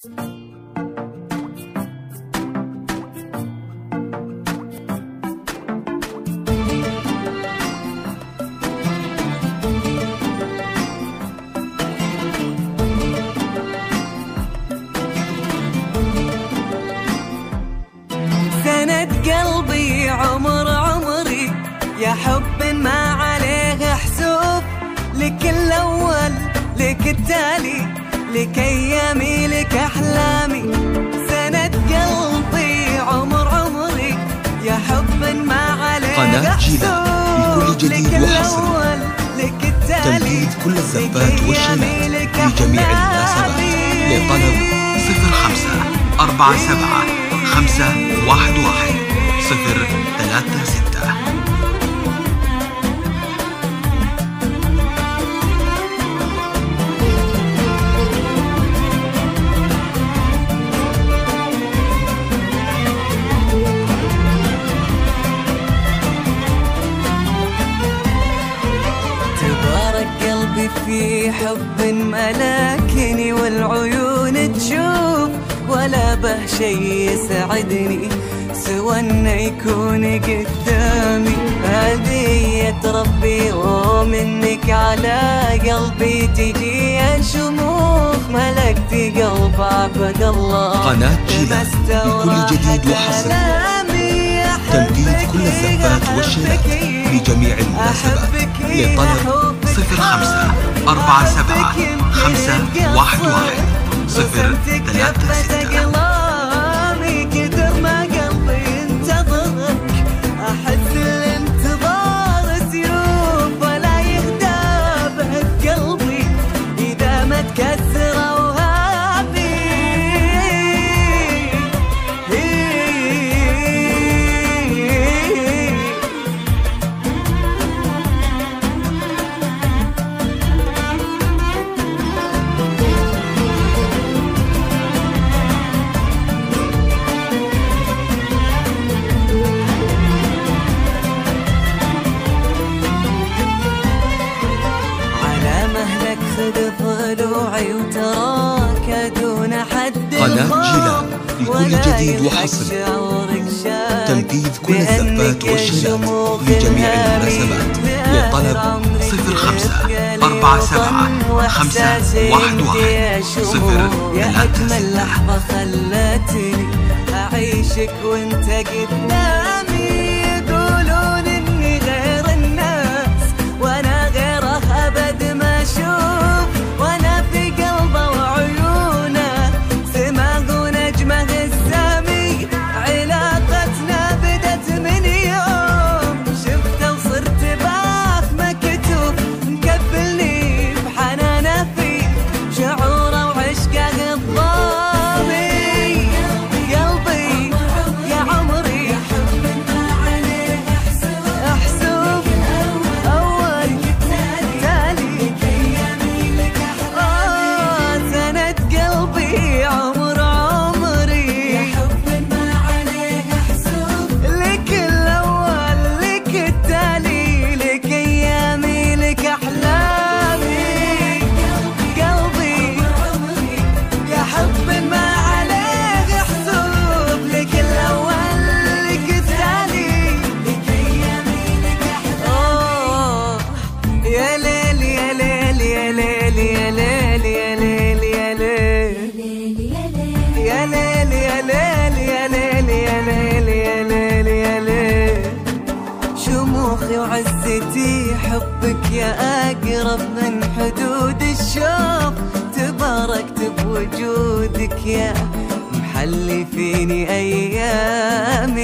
قلبي عمر عمري يا حب ما عليه حسوب لك الأول لك التالي. لكي يميلك أحلامي. سند قلبي عمر عمري يا حب ما عليك قناة جيلا لكل جديد وحصري لك تمديد كل الزفات والشنات لجميع المناسبات. لطلب صفر خمسة أربعة سبعة خمسة واحد واحد صفر ثلاثة ستة. في حب ملاكني والعيون تشوف ولا به شي يسعدني سوى انه يكون قدامي. هدية ربي ومنك على قلبي تجي شموخ ملكت قلب عبد الله. قناة جيلان لكل جديد وحصري. تنفيذ كل الزفات والشيلات لجميع المناسبات. لطلب صفر خمسة أربعة سبعة خمسة واحد واحد صفر ثلاثة ستة. ارفد ضلوعي وتراك دون حد قناة جيلان لكل جديد وحصري تنفيذ كل الزفات والشيلات لجميع المناسبات. لطلب صفر خمسة أربعة سبعة خمسة واحد واحد. صفر ثلاثة لحظة خلتني أعيشك وأنت قدامي شموخي وعزتي حبك يا أقرب من حدود الشوق. تباركت بوجودك يا محلي فيني أيامي.